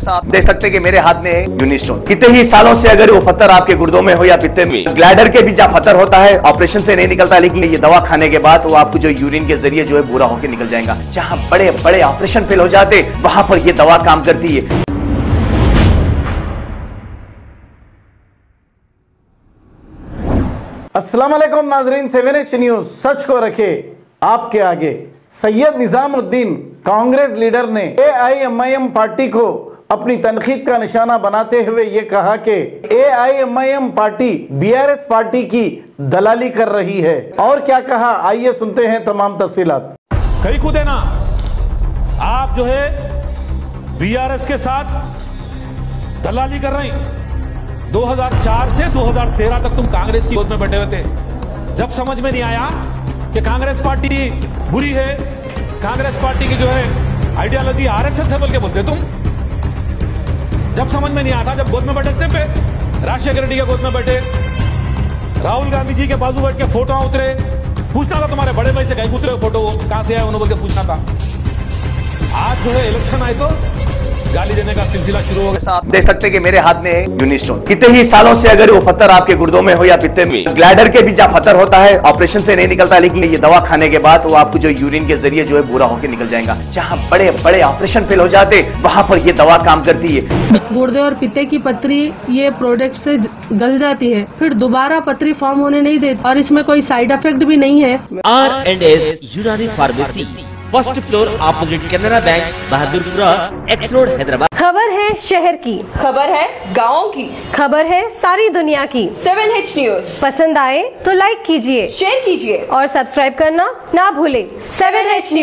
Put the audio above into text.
जैसा आप देख सकते हैं कि मेरे हाथ में है यूनिस्टोन। कितने ही सालों से अगर वो पत्थर आपके गुर्दों में हो या पित्ते में ग्लैडर के भी जहाँ पत्थर होता है ऑपरेशन से नहीं निकलता लेकिन ये दवा खाने के बाद वो आपको जो यूरिन के ज़रिए जो है बुरा होकर निकल जाएगा। जहाँ बड़े बड़े ऑपरेशन फेल हो जाते वहाँ पर ये दवा काम करती है। अस्सलाम वालेकुम नाजरीन सेवन एच न्यूज़ सच को रखे आपके आगे। सैयद निजामुद्दीन कांग्रेस लीडर ने एआईएमआईएम पार्टी को अपनी तनखीद का निशाना बनाते हुए ये कहा कि A I M I M party B R S party की दलाली कर रही है। और क्या कहा? आइए सुनते हैं तमाम तफसीलात। कई को देना आप जो है बी आर एस के साथ दलाली कर रही। 2004 से 2013 तक तुम कांग्रेस की गोद में बैठे हुए थे। जब समझ में नहीं आया कि कांग्रेस पार्टी बुरी है, कांग्रेस पार्टी की जो है आइडियोलॉजी आरएसएस है बोल के बोलते तुम। जब समझ में नहीं आता, जब गोद में बैठे पे राजशेखर रेड्डी के गोद में बैठे, राहुल गांधी जी के बाजू बैठ के फ़ोटो उतरे पूछना था तुम्हारे बड़े भाई से, कहीं उतरे फ़ोटो? कहाँ से आए उन्होंने बोल के पूछना था। आज जो है इलेक्शन आए तो गाली देने का सिलसिला शुरू हो गया। आप देख सकते हैं कि मेरे हाथ में है यूनिस्टोन कितने ही सालों से अगर वो पत्थर आपके गुर्दों में हो या पित्ते में ग्लैडर के भी जहाँ पत्थर होता है ऑपरेशन से नहीं निकलता लेकिन ये दवा खाने के बाद वो आपको जो यूरिन के ज़रिए जो है बुरा होकर निकल जाएगा। जहाँ बड़े बड़े ऑपरेशन फेल हो जाते वहाँ पर ये दवा काम करती है। गुर्दे और पित्ते की पत्री ये प्रोडक्ट से गल जाती है। फिर दोबारा पत्री फॉर्म होने नहीं देती और इसमें कोई साइड इफ़ेक्ट भी नहीं है। R and S Unani pharmacy first floor opposite Canara bank Bahadurpura X road Hyderabad. खबर है शहर की। खबर है गाँव की। खबर है सारी दुनिया की। सेवन एच न्यूज़ पसंद आए तो लाइक कीजिए। शेयर कीजिए। और सब्सक्राइब करना ना भूले। Seven H news